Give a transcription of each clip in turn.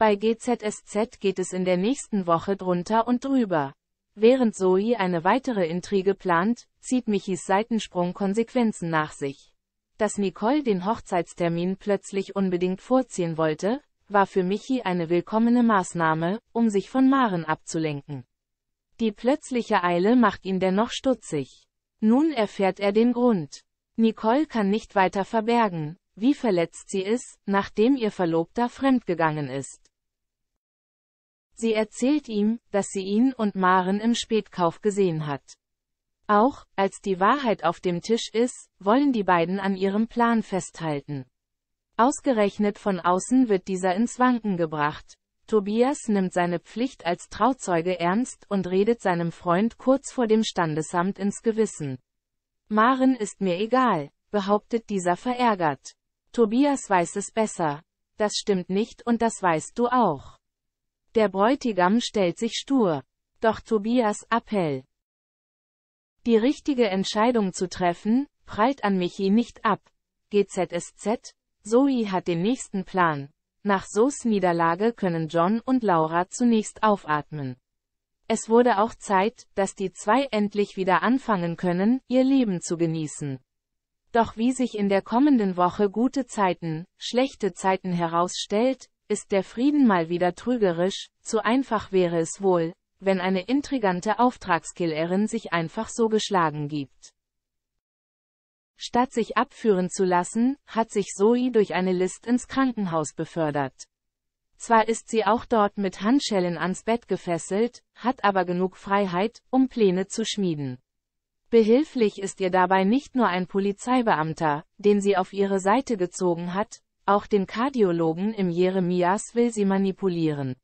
Bei GZSZ geht es in der nächsten Woche drunter und drüber. Während Zoe eine weitere Intrige plant, zieht Michis Seitensprung Konsequenzen nach sich. Dass Nicole den Hochzeitstermin plötzlich unbedingt vorziehen wollte, war für Michi eine willkommene Maßnahme, um sich von Maren abzulenken. Die plötzliche Eile macht ihn dennoch stutzig. Nun erfährt er den Grund. Nicole kann nicht weiter verbergen, wie verletzt sie ist, nachdem ihr Verlobter fremdgegangen ist. Sie erzählt ihm, dass sie ihn und Maren im Spätkauf gesehen hat. Auch, als die Wahrheit auf dem Tisch ist, wollen die beiden an ihrem Plan festhalten. Ausgerechnet von außen wird dieser ins Wanken gebracht. Tobias nimmt seine Pflicht als Trauzeuge ernst und redet seinem Freund kurz vor dem Standesamt ins Gewissen. Maren ist mir egal, behauptet dieser verärgert. Tobias weiß es besser. Das stimmt nicht und das weißt du auch. Der Bräutigam stellt sich stur. Doch Tobias Appell. Die richtige Entscheidung zu treffen, prallt an Michi nicht ab. GZSZ, Zoe hat den nächsten Plan. Nach Sos Niederlage können John und Laura zunächst aufatmen. Es wurde auch Zeit, dass die zwei endlich wieder anfangen können, ihr Leben zu genießen. Doch wie sich in der kommenden Woche gute Zeiten, schlechte Zeiten herausstellt, ist der Frieden mal wieder trügerisch, zu einfach wäre es wohl, wenn eine intrigante Auftragskillerin sich einfach so geschlagen gibt. Statt sich abführen zu lassen, hat sich Zoe durch eine List ins Krankenhaus befördert. Zwar ist sie auch dort mit Handschellen ans Bett gefesselt, hat aber genug Freiheit, um Pläne zu schmieden. Behilflich ist ihr dabei nicht nur ein Polizeibeamter, den sie auf ihre Seite gezogen hat, auch den Kardiologen im Jeremias will sie manipulieren.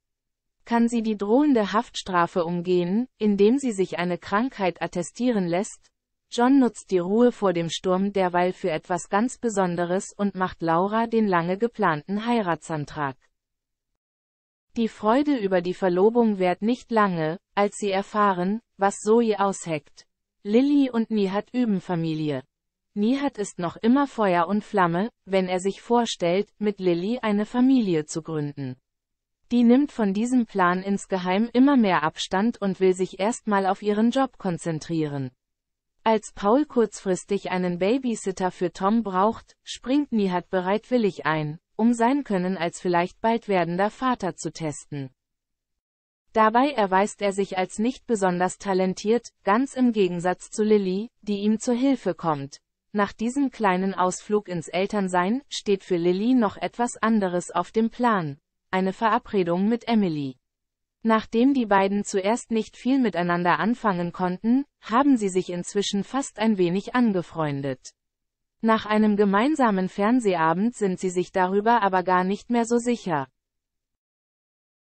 Kann sie die drohende Haftstrafe umgehen, indem sie sich eine Krankheit attestieren lässt? John nutzt die Ruhe vor dem Sturm derweil für etwas ganz Besonderes und macht Laura den lange geplanten Heiratsantrag. Die Freude über die Verlobung währt nicht lange, als sie erfahren, was Zoe ausheckt. Lilly und Nihat üben Familie. Nihat ist noch immer Feuer und Flamme, wenn er sich vorstellt, mit Lilly eine Familie zu gründen. Die nimmt von diesem Plan insgeheim immer mehr Abstand und will sich erstmal auf ihren Job konzentrieren. Als Paul kurzfristig einen Babysitter für Tom braucht, springt Nihat bereitwillig ein, um sein Können als vielleicht bald werdender Vater zu testen. Dabei erweist er sich als nicht besonders talentiert, ganz im Gegensatz zu Lilly, die ihm zur Hilfe kommt, nach diesem kleinen Ausflug ins Elternsein, steht für Lilly noch etwas anderes auf dem Plan. Eine Verabredung mit Emily. Nachdem die beiden zuerst nicht viel miteinander anfangen konnten, haben sie sich inzwischen fast ein wenig angefreundet. Nach einem gemeinsamen Fernsehabend sind sie sich darüber aber gar nicht mehr so sicher.